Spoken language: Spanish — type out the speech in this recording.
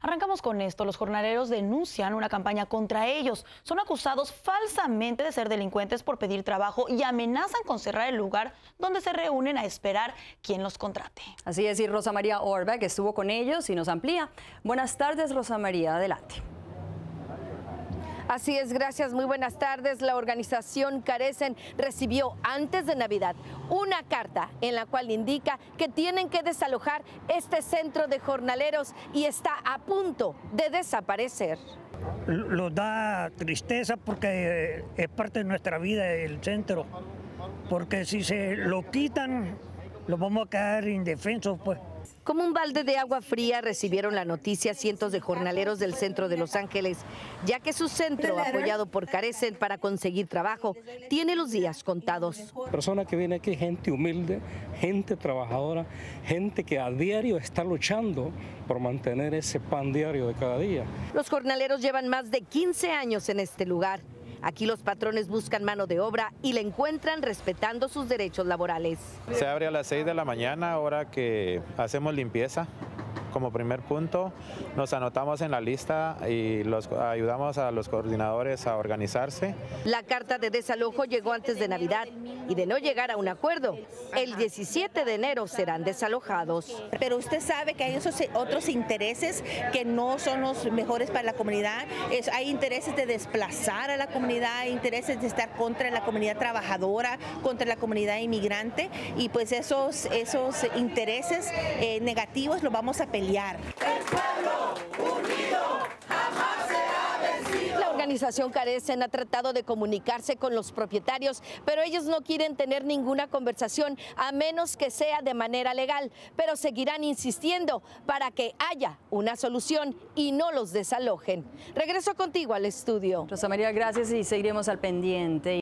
Arrancamos con esto. Los jornaleros denuncian una campaña contra ellos. Son acusados falsamente de ser delincuentes por pedir trabajo y amenazan con cerrar el lugar donde se reúnen a esperar quien los contrate. Así es, y Rosa María Orbeck estuvo con ellos y nos amplía. Buenas tardes, Rosa María. Adelante. Así es, gracias. Muy buenas tardes. La organización Carecen recibió antes de Navidad una carta en la cual indica que tienen que desalojar este centro de jornaleros y está a punto de desaparecer. Nos da tristeza porque es parte de nuestra vida el centro, porque si se lo quitan, lo vamos a quedar indefensos, pues. Como un balde de agua fría recibieron la noticia cientos de jornaleros del centro de Los Ángeles, ya que su centro, apoyado por Carecen para conseguir trabajo, tiene los días contados. Persona que viene aquí, gente humilde, gente trabajadora, gente que a diario está luchando por mantener ese pan diario de cada día. Los jornaleros llevan más de 15 años en este lugar. Aquí los patrones buscan mano de obra y la encuentran respetando sus derechos laborales. Se abre a las 6 de la mañana, ahora que hacemos limpieza como primer punto, nos anotamos en la lista y los ayudamos a los coordinadores a organizarse. La carta de desalojo llegó antes de Navidad y de no llegar a un acuerdo, el 17 de enero serán desalojados. Pero usted sabe que hay esos otros intereses que no son los mejores para la comunidad. Es, hay intereses de desplazar a la comunidad, hay intereses de estar contra la comunidad trabajadora, contra la comunidad inmigrante y pues esos, esos intereses eh, negativos los vamos a pelear. El pueblo unido jamás La organización Carecen ha tratado de comunicarse con los propietarios, pero ellos no quieren tener ninguna conversación a menos que sea de manera legal, pero seguirán insistiendo para que haya una solución y no los desalojen. Regreso contigo al estudio. Rosa María, gracias y seguiremos al pendiente.